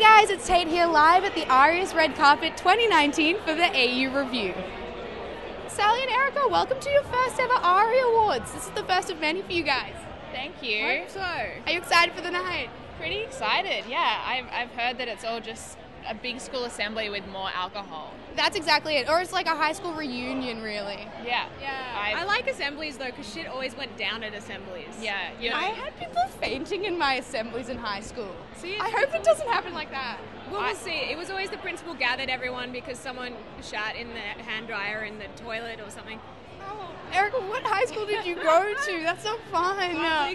guys, it's Tait here live at the ARIAs Red Carpet 2019 for the AU Review. Sally and Erica, welcome to your first ever ARIA Awards. This is the first of many for you guys. Thank you. so. Are you excited for the night? Pretty excited, yeah. I've, I've heard that it's all just a big school assembly with more alcohol. That's exactly it. Or it's like a high school reunion, really. Yeah. Yeah, I've- I like assemblies though because shit always went down at assemblies. Yeah, you know. I had people fainting in my assemblies in high school. See, I hope it doesn't happen like that. Well, see. It was always the principal gathered everyone because someone shat in the hand dryer in the toilet or something. Oh, Erica, what high school did you go to? That's so fun.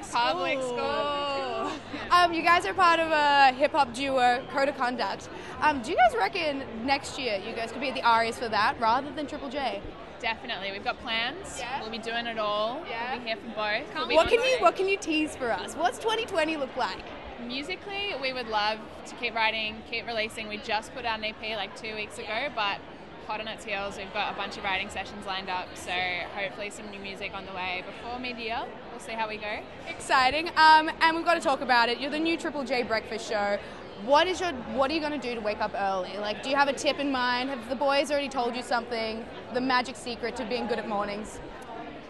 Public school. Um, you guys are part of a hip hop duo, Coda Conduct. Um, do you guys reckon next year you guys could be at the ARIAs for that rather than Triple J? Definitely. We've got plans. Yeah. We'll be doing it all. Yeah. We'll be here for both. Can't We'll What can you. What can you tease for us? What's 2020 look like? Musically, we would love to keep writing, keep releasing. We just put out an EP like two weeks ago, but hot on its heels, we've got a bunch of writing sessions lined up. So hopefully some new music on the way before mid-year. We'll see how we go. Exciting. Um, and we've got to talk about it. You're the new Triple J breakfast show. What is your What are you going to do to wake up early? Like, do you have a tip in mind? Have the boys already told you something? The magic secret to being good at mornings?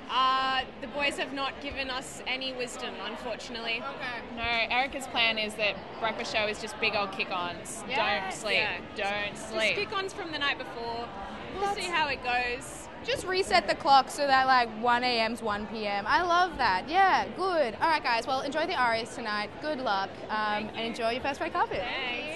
Uh, the boys have not given us any wisdom, unfortunately. No, Erica's plan is that breakfast show is just big old kick-ons. Don't sleep. Yeah. Don't sleep. Just kick-ons from the night before. We'll That's- see how it goes. Just reset the clock so that like 1 a.m.'s 1 p.m. I love that. Yeah, good. All right, guys. Well, enjoy the ARIAs tonight. Good luck, um, and enjoy your first red carpet. Thanks.